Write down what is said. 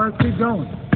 I keep going.